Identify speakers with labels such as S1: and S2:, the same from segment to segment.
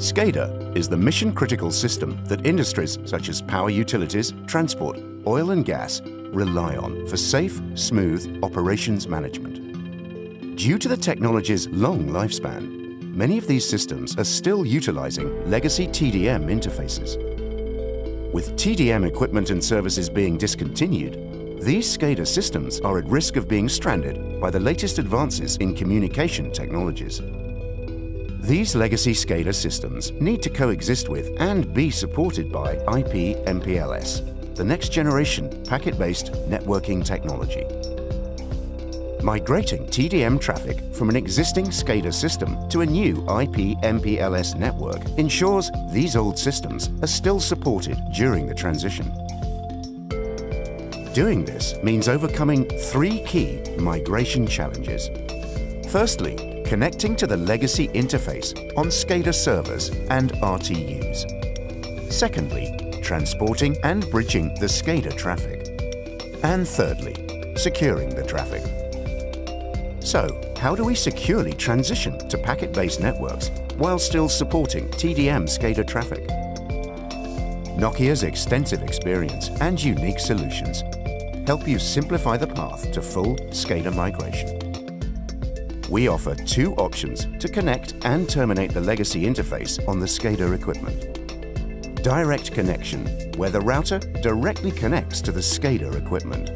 S1: SCADA is the mission-critical system that industries such as power utilities, transport, oil and gas rely on for safe, smooth operations management. Due to the technology's long lifespan, many of these systems are still utilizing legacy TDM interfaces. With TDM equipment and services being discontinued, these SCADA systems are at risk of being stranded by the latest advances in communication technologies. These legacy SCADA systems need to coexist with and be supported by IP MPLS, the next generation packet-based networking technology. Migrating TDM traffic from an existing SCADA system to a new IP MPLS network ensures these old systems are still supported during the transition. Doing this means overcoming three key migration challenges. Firstly, connecting to the legacy interface on SCADA servers and RTUs. Secondly, transporting and bridging the SCADA traffic. And thirdly, securing the traffic. So, how do we securely transition to packet-based networks while still supporting TDM SCADA traffic? Nokia's extensive experience and unique solutions help you simplify the path to full SCADA migration we offer two options to connect and terminate the legacy interface on the SCADA equipment. Direct connection, where the router directly connects to the SCADA equipment,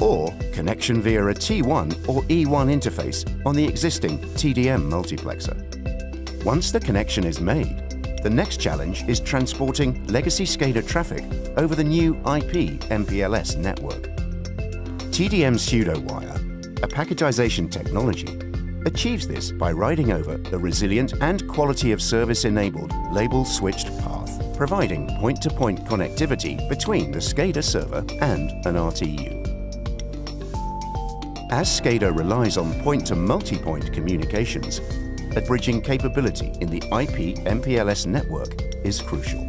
S1: or connection via a T1 or E1 interface on the existing TDM multiplexer. Once the connection is made, the next challenge is transporting legacy SCADA traffic over the new IP MPLS network. TDM pseudo-wire, a packetization technology achieves this by riding over the resilient and quality of service enabled label switched path, providing point-to-point -point connectivity between the SCADA server and an RTU. As SCADA relies on point-to-multipoint -point communications, a bridging capability in the IP MPLS network is crucial.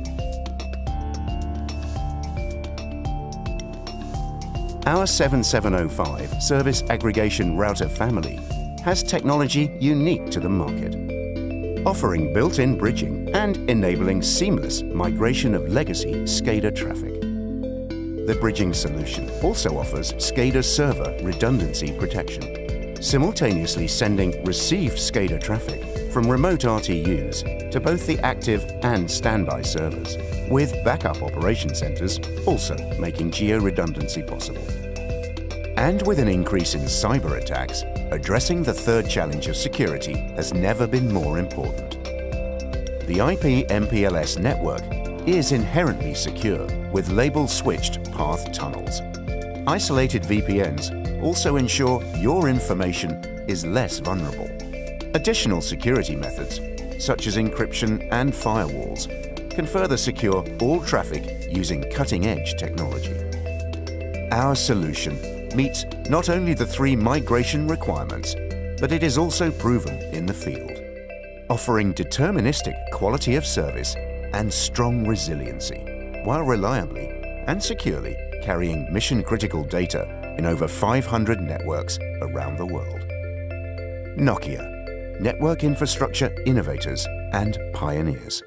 S1: Our 7705 service aggregation router family has technology unique to the market, offering built-in bridging and enabling seamless migration of legacy SCADA traffic. The bridging solution also offers SCADA server redundancy protection, simultaneously sending received SCADA traffic from remote RTUs to both the active and standby servers, with backup operation centers also making geo-redundancy possible. And with an increase in cyber attacks, addressing the third challenge of security has never been more important. The IP MPLS network is inherently secure with label-switched path tunnels. Isolated VPNs also ensure your information is less vulnerable. Additional security methods, such as encryption and firewalls, can further secure all traffic using cutting-edge technology. Our solution meets not only the three migration requirements, but it is also proven in the field, offering deterministic quality of service and strong resiliency, while reliably and securely carrying mission-critical data in over 500 networks around the world. Nokia, network infrastructure innovators and pioneers.